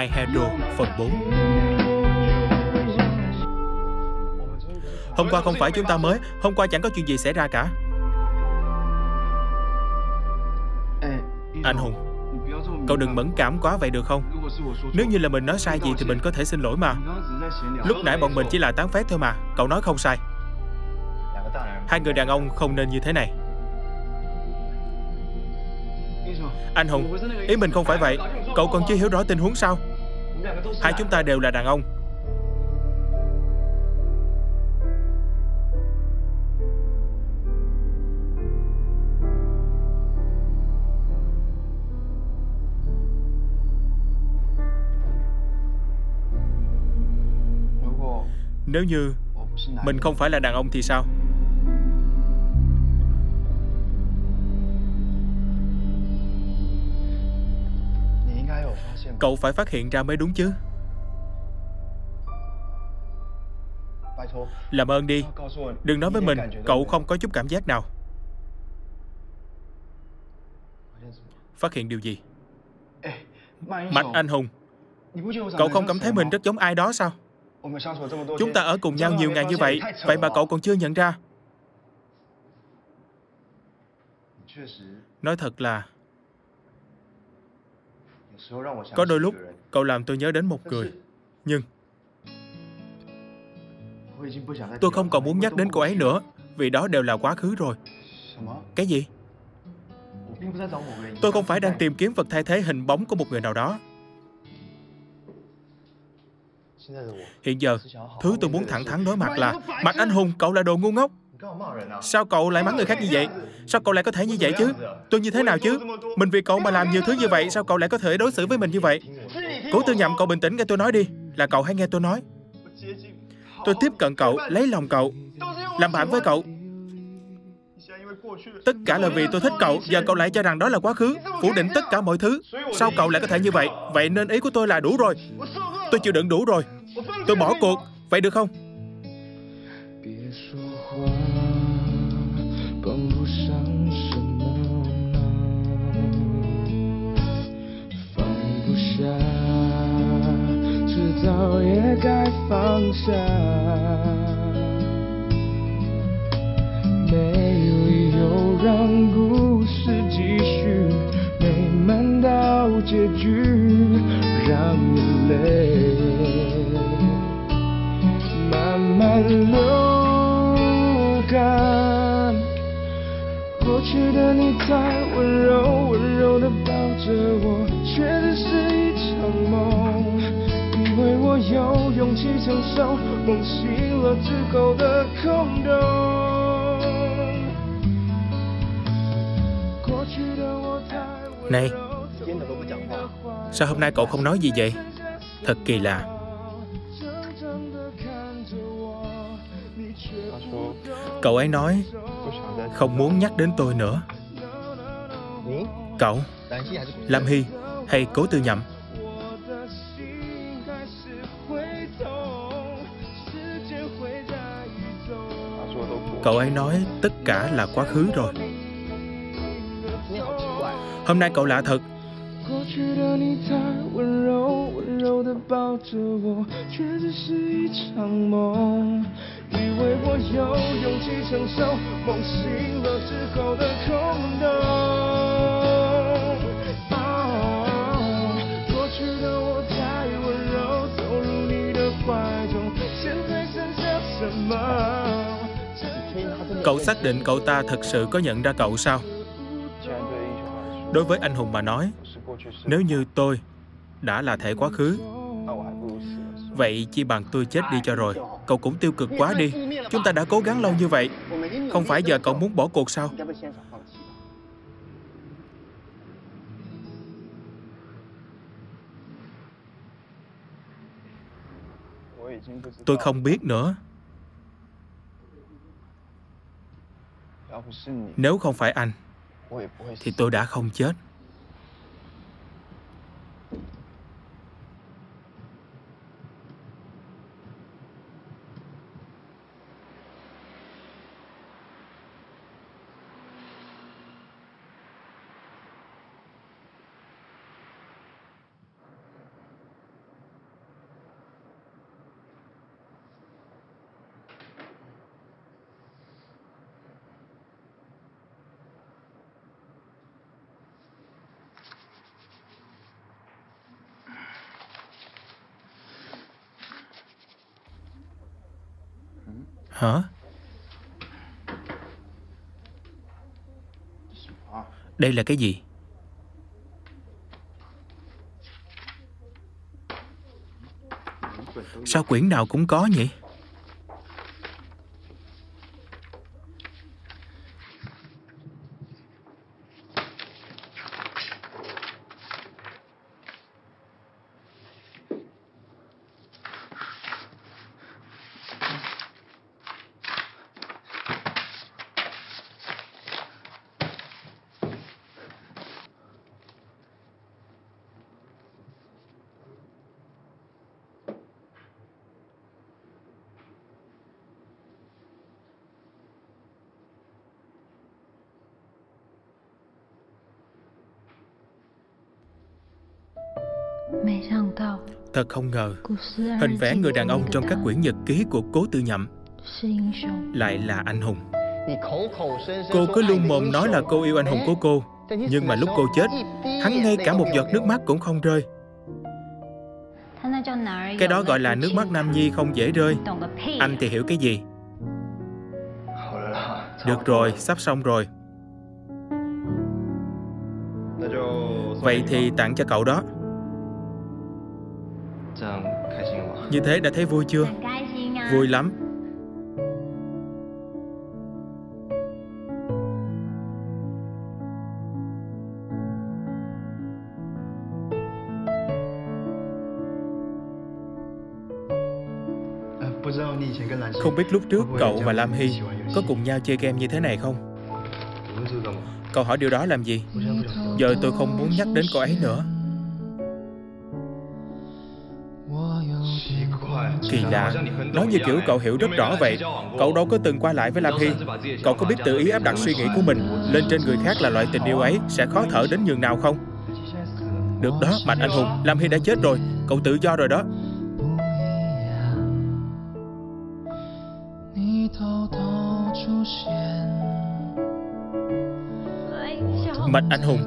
My Hero phần 4 Hôm qua không phải chúng ta mới, Hôm qua chẳng có chuyện gì xảy ra cả. Anh Hùng, Cậu đừng mẫn cảm quá vậy được không? Nếu như là mình nói sai gì thì mình có thể xin lỗi mà. Lúc nãy bọn mình chỉ là tán phét thôi mà, Cậu nói không sai. Hai người đàn ông không nên như thế này. Anh Hùng, Ý mình không phải vậy. Cậu còn chưa hiểu rõ tình huống sao? Hai chúng ta đều là đàn ông. Nếu như mình không phải là đàn ông thì sao? Cậu phải phát hiện ra mới đúng chứ. Làm ơn đi. Đừng nói với mình, Cậu không có chút cảm giác nào. Phát hiện điều gì? Mạch Anh Hùng. Cậu không cảm thấy mình rất giống ai đó sao? Chúng ta ở cùng nhau nhiều ngày như vậy Vậy mà cậu còn chưa nhận ra. Nói thật là có đôi lúc Cậu làm tôi nhớ đến một người. Nhưng Tôi không còn muốn nhắc đến cô ấy nữa Vì đó đều là quá khứ rồi. Cái gì? Tôi không phải đang tìm kiếm vật thay thế hình bóng của một người nào đó. Hiện giờ, thứ tôi muốn thẳng thắn đối mặt là Mạch Anh Hùng, cậu là đồ ngu ngốc Sao cậu lại mắng người khác như vậy? Sao cậu lại có thể như vậy chứ? Tôi như thế nào chứ? Mình vì cậu mà làm nhiều thứ như vậy Sao cậu lại có thể đối xử với mình như vậy? Cố tư nhậm cậu bình tĩnh nghe tôi nói đi. Là cậu hãy nghe tôi nói. Tôi tiếp cận cậu, lấy lòng cậu Làm bạn với cậu. Tất cả là vì tôi thích cậu Giờ cậu lại cho rằng đó là quá khứ Phủ định tất cả mọi thứ. Sao cậu lại có thể như vậy? Vậy nên ý của tôi là đủ rồi. Tôi chịu đựng đủ rồi. Tôi bỏ cuộc. Vậy được không? 早也该放下，没有理由让故事继续，美满到结局。Này Sao hôm nay cậu không nói gì vậy? Thật kỳ lạ. Cậu ấy nói Không muốn nhắc đến tôi nữa. Cậu Lam Hy Hay Cố Tư Nhậm Cậu ấy nói tất cả là quá khứ rồi. Hôm nay cậu lạ thật. Cậu xác định cậu ta thật sự có nhận ra cậu sao? Đối với anh Hùng mà nói, Nếu như tôi đã là thể quá khứ, Vậy chi bằng tôi chết đi cho rồi. Cậu cũng tiêu cực quá đi. Chúng ta đã cố gắng lâu như vậy. Không phải giờ cậu muốn bỏ cuộc sao? Tôi không biết nữa. Nếu không phải anh Thì tôi đã không chết. Hả? Đây là cái gì? Sao quyển nào cũng có nhỉ? Thật không ngờ, hình vẽ người đàn ông trong các quyển nhật ký của cố tư nhậm lại là anh hùng. Cô cứ luôn mồm nói là cô yêu anh hùng của cô, nhưng mà lúc cô chết, hắn ngay cả một giọt nước mắt cũng không rơi. Cái đó gọi là nước mắt nam nhi không dễ rơi. Anh thì hiểu cái gì? Được rồi, sắp xong rồi. Vậy thì tặng cho cậu đó. Như thế đã thấy vui chưa? Vui lắm. Không biết lúc trước cậu và Lam Hy có cùng nhau chơi game như thế này không? Cậu hỏi điều đó làm gì? Giờ tôi không muốn nhắc đến cô ấy nữa. Kỳ lạ Nói như kiểu cậu hiểu rất rõ vậy. Cậu đâu có từng qua lại với Lam Hy Cậu có biết tự ý áp đặt suy nghĩ của mình Lên trên người khác là loại tình yêu ấy Sẽ khó thở đến nhường nào không? Được đó Mạnh Anh Hùng Lam Hy đã chết rồi. Cậu tự do rồi đó. Mạnh Anh Hùng.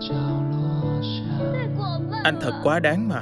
Anh thật quá đáng mà.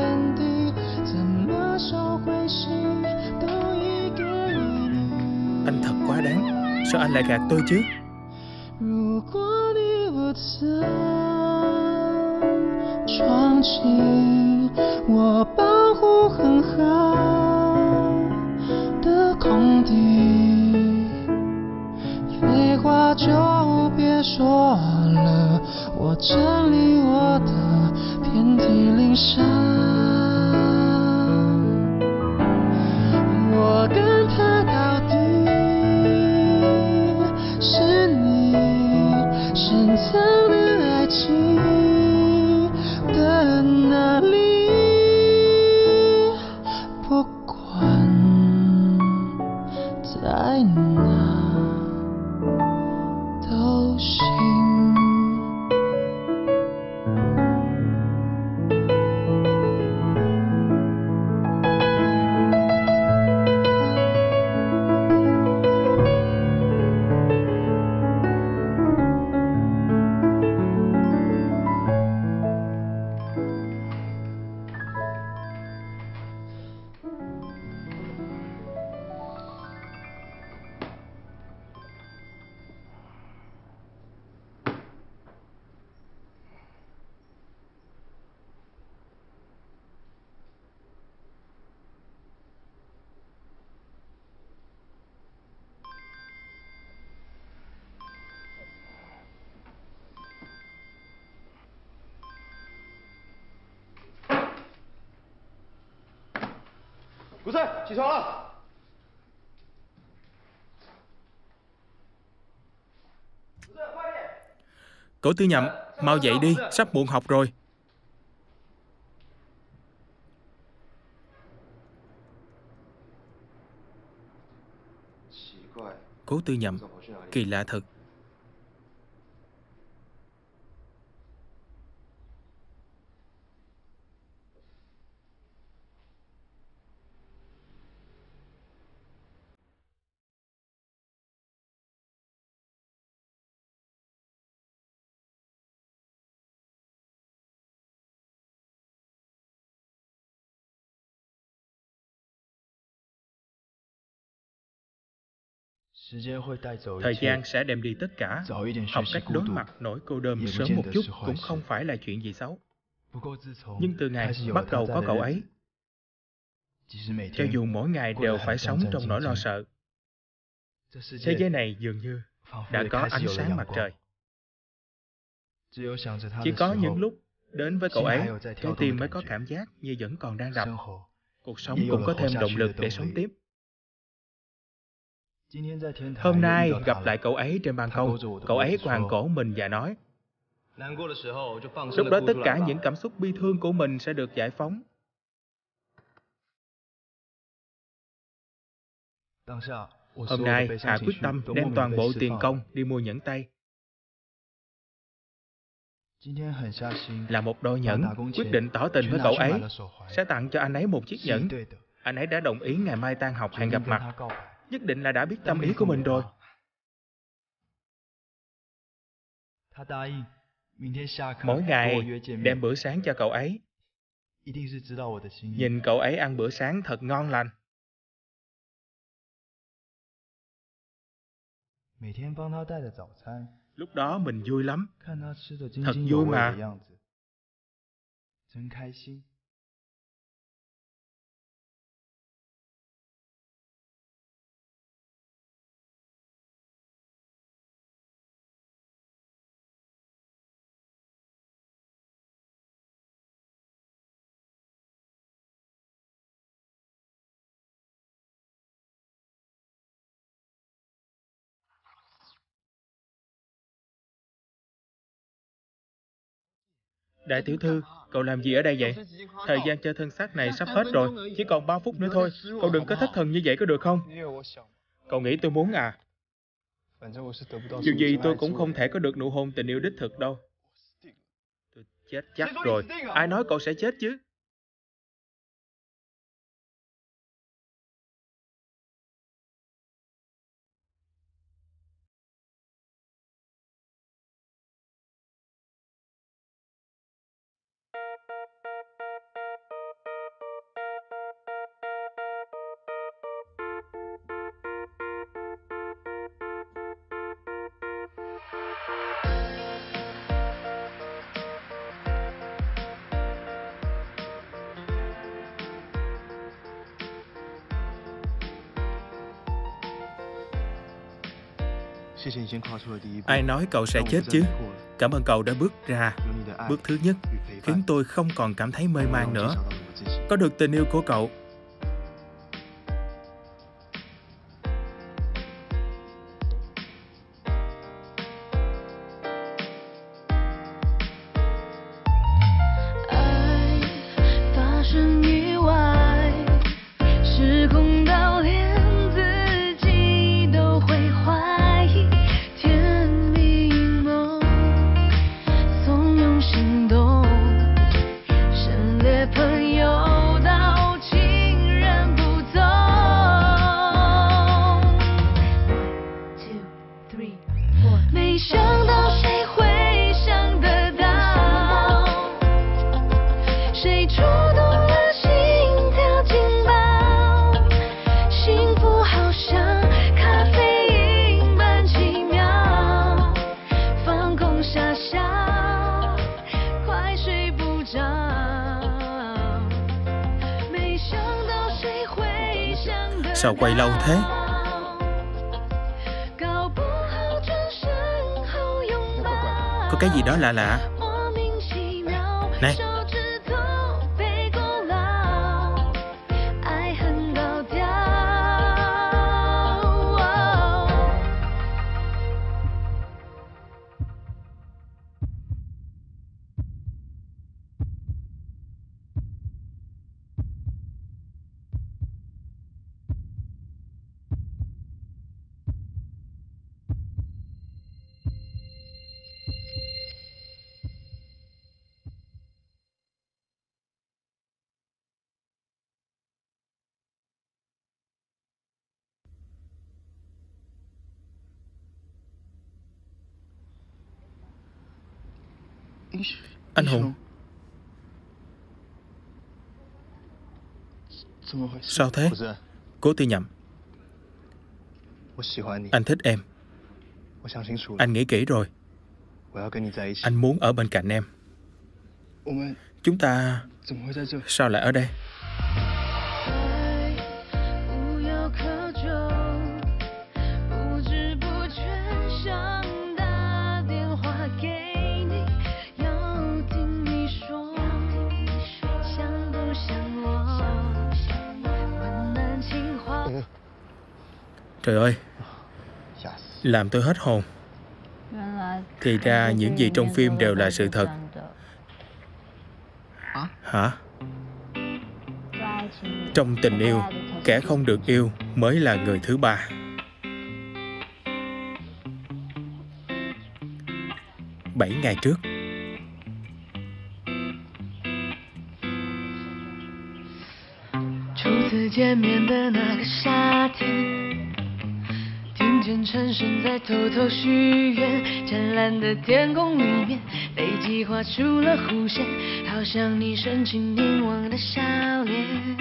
Anh thật quá đáng Sao anh lại gạt tôi chứ 珍藏的爱情的那国粹，起床了。Cổ tư nhậm, mau dậy đi, sắp muộn học rồi. Cố tư nhậm, kỳ lạ thật, Thời gian sẽ đem đi tất cả. Học cách đối mặt nỗi cô đơn sớm một chút cũng không phải là chuyện gì xấu. Nhưng từ ngày bắt đầu có cậu ấy, cho dù mỗi ngày đều phải sống trong nỗi lo sợ, thế giới này dường như đã có ánh sáng mặt trời. Chỉ có những lúc đến với cậu ấy, trái tim mới có cảm giác như vẫn còn đang đập. Cuộc sống cũng có thêm động lực để sống tiếp. Hôm nay gặp lại cậu ấy trên ban công, cậu ấy quàng cổ mình và nói Lúc đó tất cả những cảm xúc bi thương của mình sẽ được giải phóng. Hôm nay, Hạ quyết tâm đem toàn bộ tiền công đi mua nhẫn tay. Là một đôi nhẫn, quyết định tỏ tình với cậu ấy, sẽ tặng cho anh ấy một chiếc nhẫn. Anh ấy đã đồng ý ngày mai tan học hẹn gặp mặt nhất định là đã biết tâm ý của mình rồi. Mỗi ngày đem bữa sáng cho cậu ấy. Nhìn cậu ấy ăn bữa sáng thật ngon lành. Lúc đó mình vui lắm. Thật vui mà. Đại tiểu thư, cậu làm gì ở đây vậy? Thời gian chơi thân xác này sắp hết rồi, chỉ còn 3 phút nữa thôi. Cậu đừng có thất thần như vậy có được không? Cậu nghĩ tôi muốn à? Dù gì tôi cũng không thể có được nụ hôn tình yêu đích thực đâu. Tôi chết chắc rồi. Ai nói cậu sẽ chết chứ? Ai nói cậu sẽ chết chứ? Cảm ơn cậu đã bước ra. Bước thứ nhất khiến tôi không còn cảm thấy mê man nữa. Có được tình yêu của cậu Sao quay lâu thế? Có cái gì đó lạ lạ. Này Anh Hùng. Sao thế? Cố tư nhầm Anh thích em. Anh nghĩ kỹ rồi. Anh muốn ở bên cạnh em. Chúng ta Sao lại ở đây Trời ơi. Làm tôi hết hồn. Thì ra những gì trong phim đều là sự thật. Hả? Trong tình yêu Kẻ không được yêu mới là người thứ ba. Bảy ngày trước 神在偷偷许愿，湛蓝的天空里面，飞机画出了弧线，好像你深情凝望的笑脸。